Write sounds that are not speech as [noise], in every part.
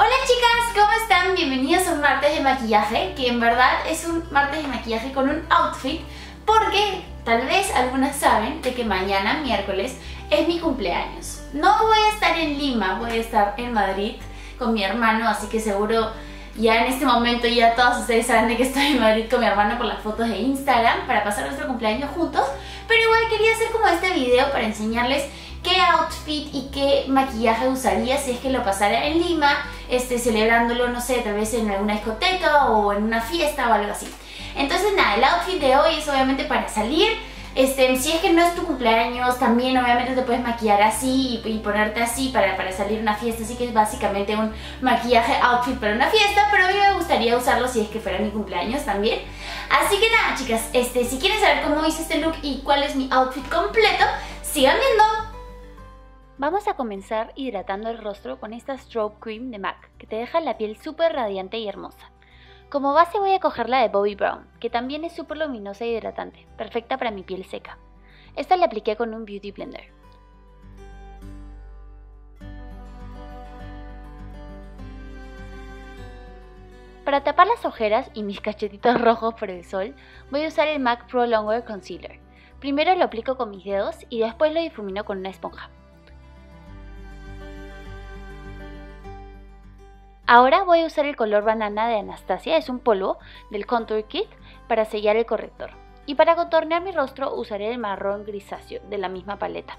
Hola chicas, ¿cómo están? Bienvenidos a un martes de maquillaje, que en verdad es un martes de maquillaje con un outfit, porque tal vez algunas saben de que mañana, miércoles, es mi cumpleaños. No voy a estar en Lima, voy a estar en Madrid con mi hermano, así que seguro ya en este momento ya todos ustedes saben de que estoy en Madrid con mi hermano por las fotos de Instagram para pasar nuestro cumpleaños juntos, pero igual quería hacer como este video para enseñarles qué outfit y qué maquillaje usaría si es que lo pasara en Lima, este, celebrándolo, no sé, tal vez en alguna discoteca o en una fiesta o algo así. Entonces nada, el outfit de hoy es obviamente para salir, este, si es que no es tu cumpleaños, también obviamente te puedes maquillar así y, ponerte así para, para, salir a una fiesta, así que es básicamente un maquillaje outfit para una fiesta, pero a mí me gustaría usarlo si es que fuera mi cumpleaños también. Así que nada chicas, este, si quieren saber cómo hice este look y cuál es mi outfit completo, sigan viendo. Vamos a comenzar hidratando el rostro con esta Strobe Cream de MAC, que te deja la piel súper radiante y hermosa. Como base voy a coger la de Bobbi Brown, que también es súper luminosa e hidratante, perfecta para mi piel seca. Esta la apliqué con un Beauty Blender. Para tapar las ojeras y mis cachetitos [laughs] rojos por el sol, voy a usar el MAC Pro Longwear Concealer. Primero lo aplico con mis dedos y después lo difumino con una esponja. Ahora voy a usar el color banana de Anastasia, es un polvo del Contour Kit para sellar el corrector. Y para contornear mi rostro usaré el marrón grisáceo de la misma paleta.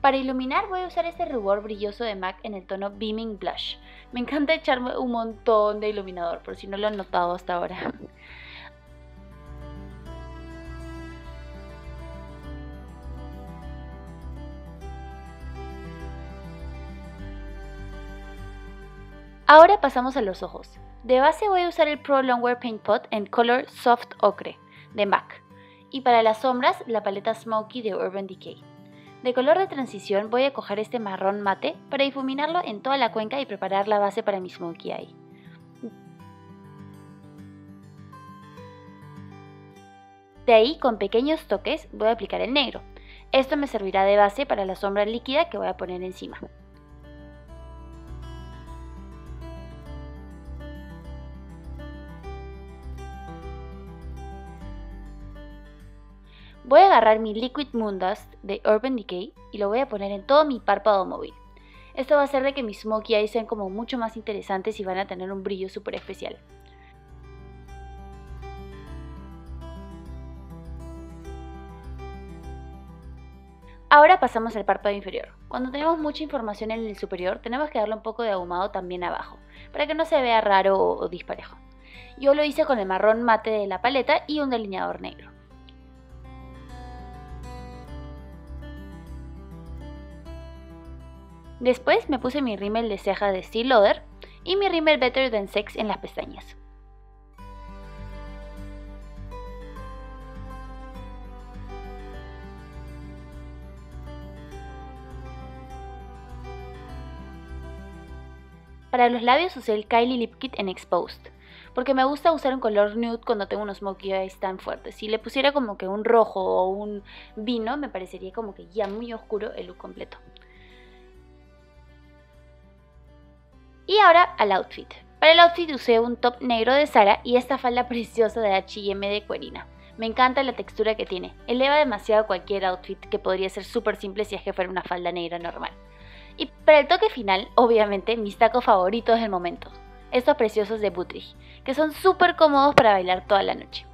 Para iluminar voy a usar este rubor brilloso de MAC en el tono Beaming Blush. Me encanta echarme un montón de iluminador, por si no lo han notado hasta ahora. Ahora pasamos a los ojos. De base voy a usar el Pro Longwear Paint Pot en color Soft Ocre de MAC y para las sombras la paleta Smoky de Urban Decay. De color de transición voy a coger este marrón mate para difuminarlo en toda la cuenca y preparar la base para mi Smoky Eye. De ahí, con pequeños toques, voy a aplicar el negro. Esto me servirá de base para la sombra líquida que voy a poner encima. Voy a agarrar mi Liquid Moon Dust de Urban Decay y lo voy a poner en todo mi párpado móvil. Esto va a hacer de que mis smokey eyes sean como mucho más interesantes y van a tener un brillo súper especial. Ahora pasamos al párpado inferior. Cuando tenemos mucha información en el superior, tenemos que darle un poco de ahumado también abajo, para que no se vea raro o disparejo. Yo lo hice con el marrón mate de la paleta y un delineador negro. Después me puse mi rímel de ceja de Steel Lauder y mi rímel Better Than Sex en las pestañas. Para los labios usé el Kylie Lip Kit en Exposed, porque me gusta usar un color nude cuando tengo unos smokey eyes tan fuertes. Si le pusiera como que un rojo o un vino, me parecería como que ya muy oscuro el look completo. Y ahora al outfit. Para el outfit usé un top negro de Sara y esta falda [laughs] preciosa de H&M de cuerina. Me encanta la textura que tiene, eleva demasiado cualquier outfit que podría ser súper simple si es que fuera una falda negra normal. Y para el toque final, obviamente, mis tacos favoritos del momento, estos preciosos de Buttrich, que son súper cómodos para bailar toda la noche.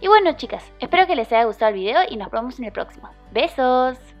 Y bueno chicas, espero que les haya gustado el video y nos vemos en el próximo. ¡Besos!